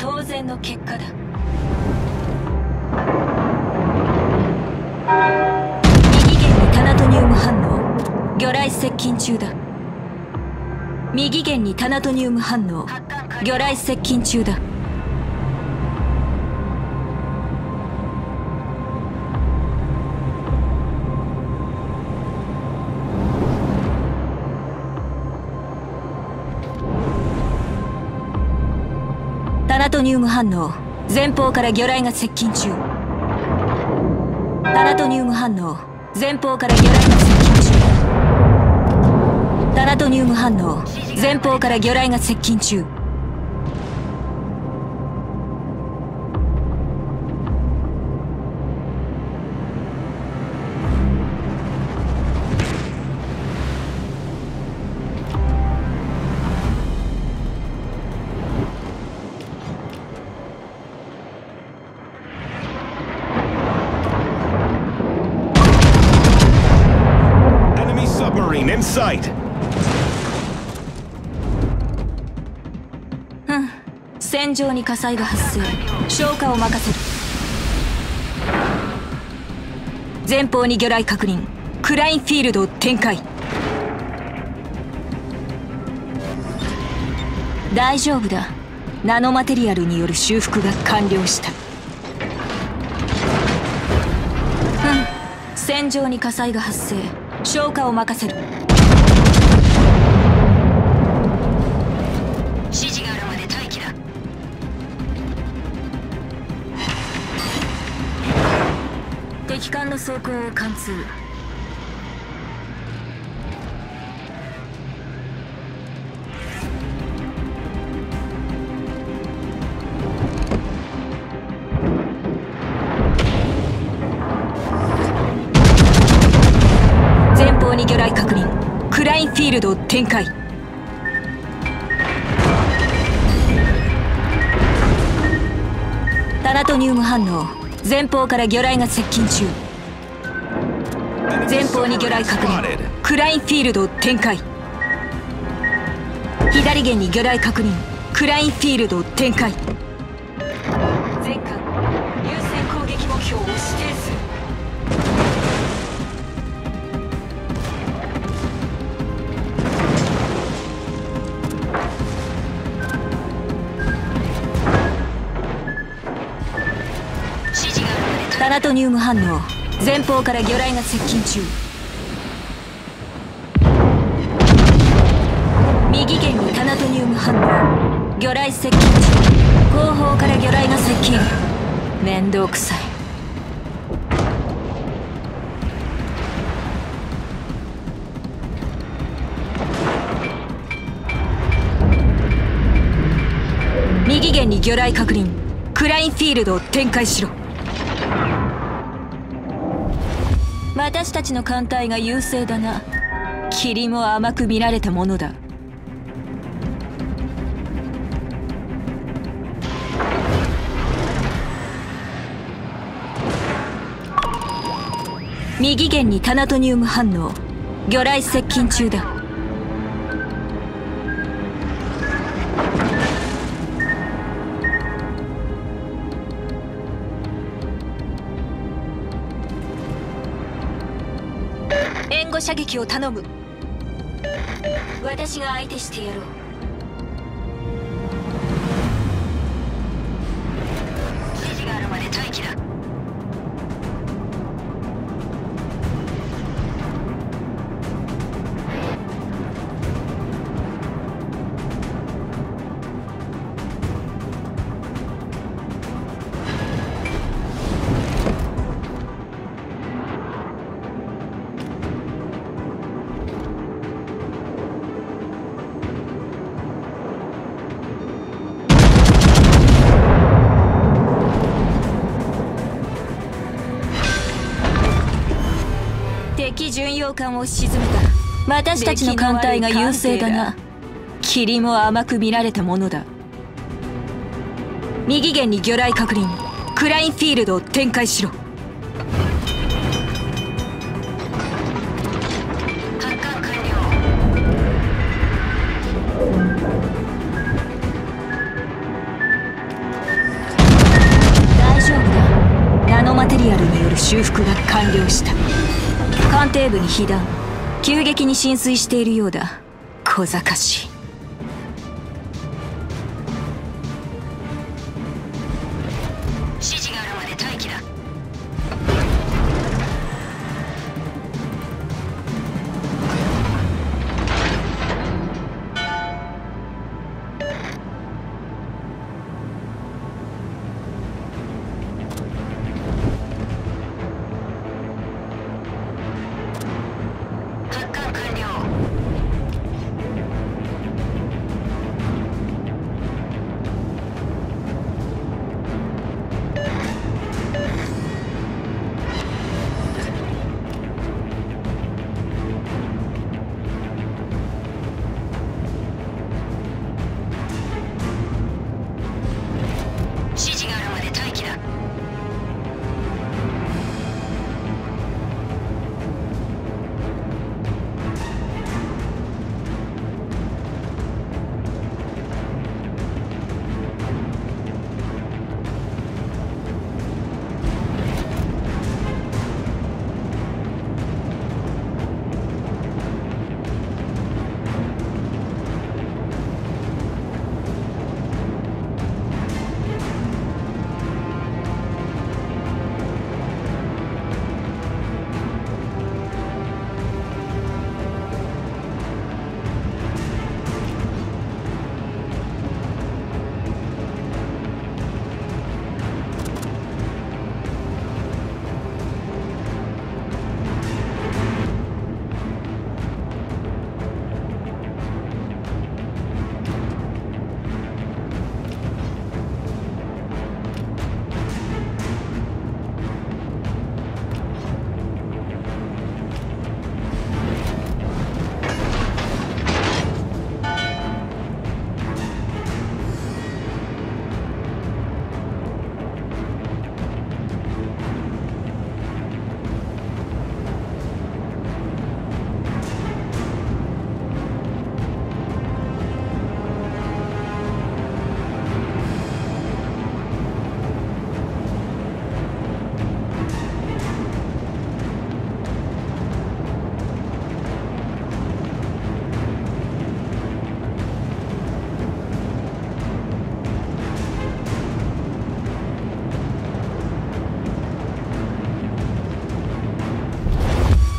当然の結果だ。右弦にタナトニウム反応。魚雷接近中だ。右弦にタナトニウム反応。魚雷接近中だ。ニウム反応。前方から魚雷が接近中。タナトニウム反応。前方から魚雷が接近中。タナトニウム反応。前方から魚雷が接近中。うん。戦場に火災が発生。消火を任せる。前方に魚雷確認。クラインフィールドを展開。大丈夫だ。ナノマテリアルによる修復が完了した。うん。戦場に火災が発生。消火を任せる。指示があるまで待機だ。敵艦の装甲を貫通。ィールドを展開。タナトニウム反応。前方から魚雷が接近中。前方に魚雷確認。クラインフィールドを展開。左舷に魚雷確認。クラインフィールドを展開。タナトニウム反応前方から魚雷が接近中右舷にタナトニウム反応魚雷接近中後方から魚雷が接近面倒くさい右舷に魚雷確認クラインフィールドを展開しろ私たちの艦隊が優勢だが霧も甘く見られたものだ。右舷にタナトニウム反応。魚雷接近中だ。射撃を頼む。私が相手してやろう。巡洋艦を沈めた。私たちの艦隊が優勢だが霧も甘く見られたものだ。右舷に魚雷確認。クラインフィールドを展開しろ修復が完了した。艦艇部に被弾。急激に浸水しているようだ。小賢しい。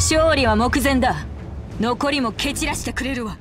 勝利は目前だ。残りも蹴散らしてくれるわ。